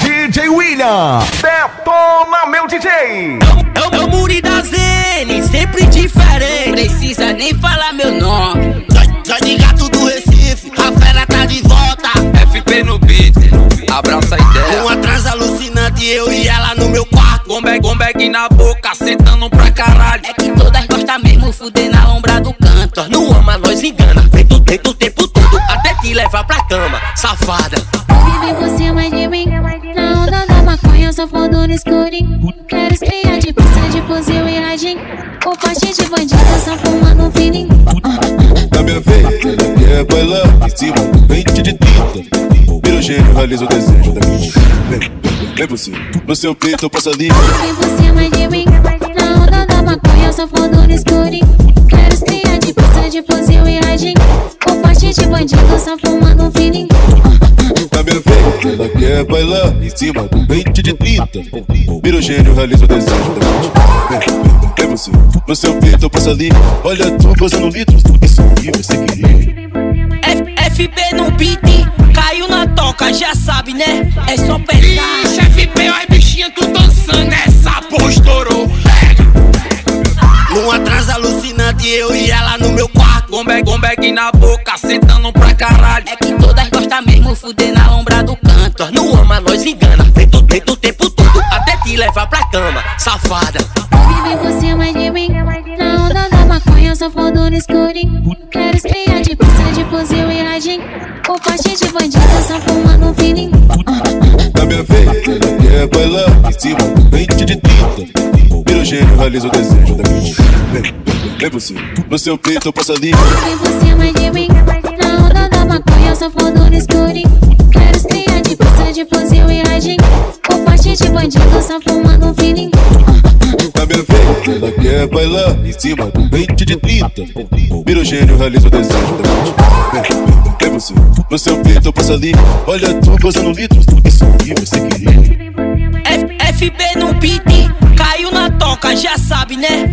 DJ William, detona meu DJ. É o, é o Muri da Zene, sempre diferente. Precisa nem falar meu nome. Sai de gato do Recife, a fera tá de volta. FP no beat, abraça a ideia. Um atraso alucinante, eu e ela no meu quarto. Gombeg, gombeg na boca, sentando pra caralho. É que todas gostam mesmo, fuder na lombra cama, safada. Vive por cima de mim Na onda da maconha, só fodo no escurinho Quero espiar de pista de fuzil e radinho O poste de bandido, só fumando um fininho Na minha vez, ela quer bailar em cima do pente de tinta. Vira o gênio, realiza o desejo da minha. Vem, vem, vem por cima. No seu peito eu passo a língua. Vive por cima de mim Na onda da maconha, só fodo no escurinho O poste de bandido, só fumando um fininho Na minha vez, ela quer bailar em cima do pente de tinta. Vira o gênio, realiza o desejo da por cima. No seu peito eu passo a língua. Olha, tô gozando litros. Isso aqui querer. F FB no beat, caiu na toca, já sabe, né? É só pegar. Ixi, FP, olha bichinha, tu dançando, essa porra estourou. Num atraso alucinante, eu e ela no meu quarto. Gombeg, gombeg na boca, sentando pra caralho. É que todas gostam mesmo, fuder na lombra do canto. Não ama, nós engana, feito dentro o tempo todo. Até te levar pra cama, safada. Vive por cima de mim Na onda da maconha, só fodo no escurinho Quero espiar de pista de fuzil e radinho O poste de bandido, só fumando um fininho Na minha vez, ela quer bailar em cima do pente de tinta. Vira o gênio, realiza o desejo da minha. Por cima. No seu peito eu passo a língua. Vive por cima de mim Na onda da maconha, só fodo no escurinho Quero espiar de pista de fuzil e radinho O poste de bandido, só fumando um fininho Na minha vez, ela quer bailar em cima do pente de tinta. Vira o gênio, realiza o desejo da minha. Vem, vem, vem por cima. No seu peito eu passo a língua. Olha, tô gozando litros. Isso ser querer. F FB no beat, caiu na toca, já sabe, né?